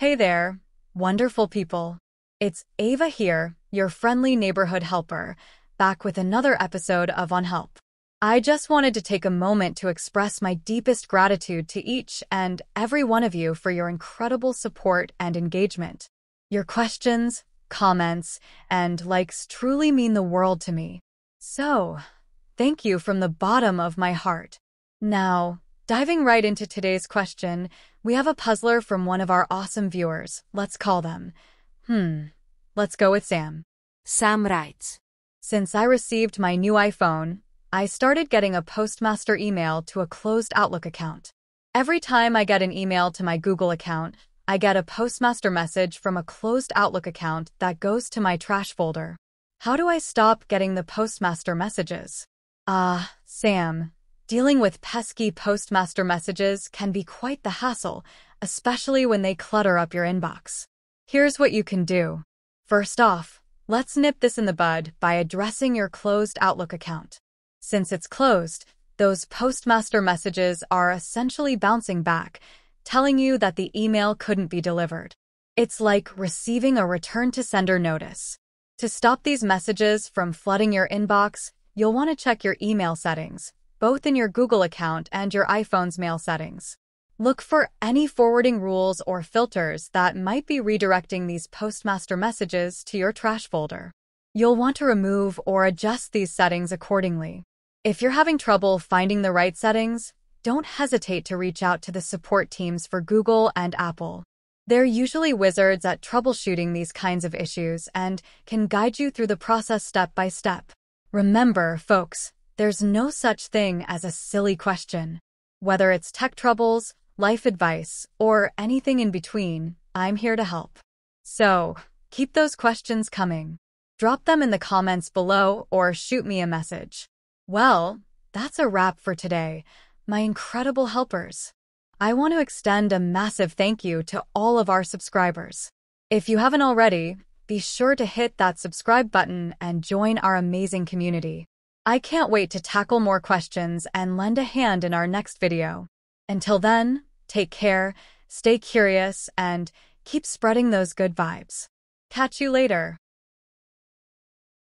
Hey there, wonderful people. It's Ava here, your friendly neighborhood helper, back with another episode of On Help. I just wanted to take a moment to express my deepest gratitude to each and every one of you for your incredible support and engagement. Your questions, comments, and likes truly mean the world to me. So, thank you from the bottom of my heart. Now, diving right into today's question, we have a puzzler from one of our awesome viewers. Let's call them. Hmm, let's go with Sam. Sam writes, Since I received my new iPhone, I started getting a Postmaster email to a closed Outlook account. Every time I get an email to my Google account, I get a Postmaster message from a closed Outlook account that goes to my trash folder. How do I stop getting the Postmaster messages? Ah, Sam, dealing with pesky Postmaster messages can be quite the hassle, especially when they clutter up your inbox. Here's what you can do. First off, let's nip this in the bud by addressing your closed Outlook account. Since it's closed, those Postmaster messages are essentially bouncing back, telling you that the email couldn't be delivered. It's like receiving a return to sender notice. To stop these messages from flooding your inbox, you'll want to check your email settings, both in your Google account and your iPhone's mail settings. Look for any forwarding rules or filters that might be redirecting these Postmaster messages to your trash folder. You'll want to remove or adjust these settings accordingly. If you're having trouble finding the right settings, don't hesitate to reach out to the support teams for Google and Apple. They're usually wizards at troubleshooting these kinds of issues and can guide you through the process step by step. Remember, folks, there's no such thing as a silly question. Whether it's tech troubles, life advice, or anything in between, I'm here to help. So, keep those questions coming. Drop them in the comments below or shoot me a message. Well, that's a wrap for today, my incredible helpers. I want to extend a massive thank you to all of our subscribers. If you haven't already, be sure to hit that subscribe button and join our amazing community. I can't wait to tackle more questions and lend a hand in our next video. Until then, take care, stay curious, and keep spreading those good vibes. Catch you later.